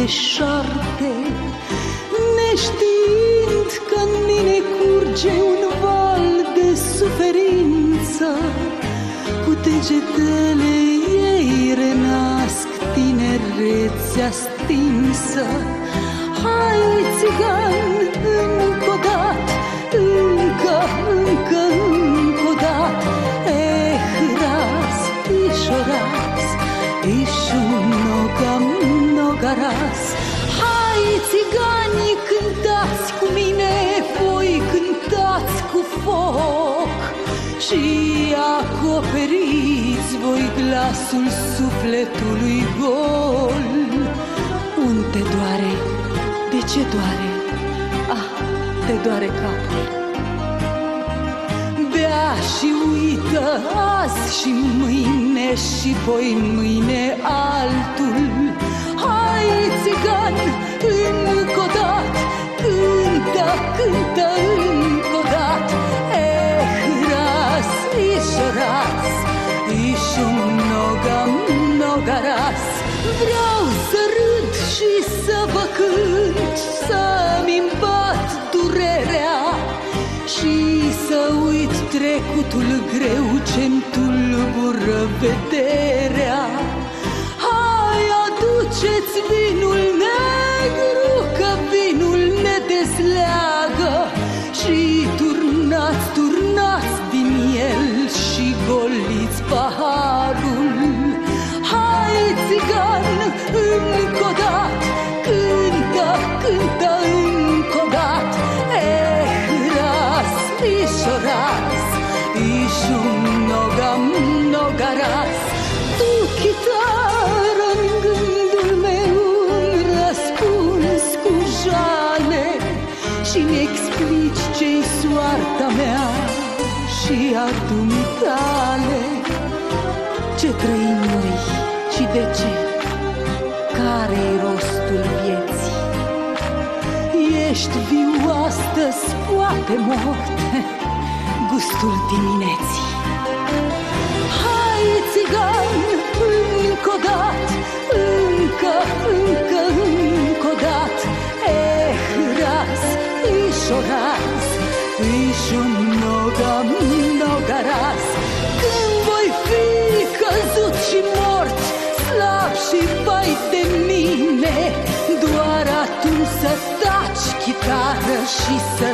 deșarte Neștiind că în mine curge un val de suferință. Cu degetele ei renasc tinerețea stinsă. Hai, țigan, încă o dată, încă, încă, încă glasul sufletului gol Unde te doare? De ce doare? Ah, te doare capul Bea și uită azi și mâine și poi mâine altul cânt, să-mi îmbat durerea și să uit trecutul greu ce-mi tulbură vederea. Hai, aduceți vinul negru, că vinul ne dezleagă și turnați, turnați din el și goliți paharul. Hai, țigan, încă o dată, cântă, cântă încă o dată. Eh, raz, ișo raz, ișu mnoga, mnoga raz. Tu, chitară, în gândul meu îmi răspuns cu jale și-mi explici ce-i soarta mea și a dumitale. Ce trăim noi și de ce? Ești viu astăzi, poate mort, gustul dimineții. Hai, țigan, încă o dată, încă, încă, încă o dată. Eh, raz, ișo raz, ișo mnoga, mnoga raz. Când voi fi căzut și mort, slab și vai de mine, doar atunci să taci chitară și să ții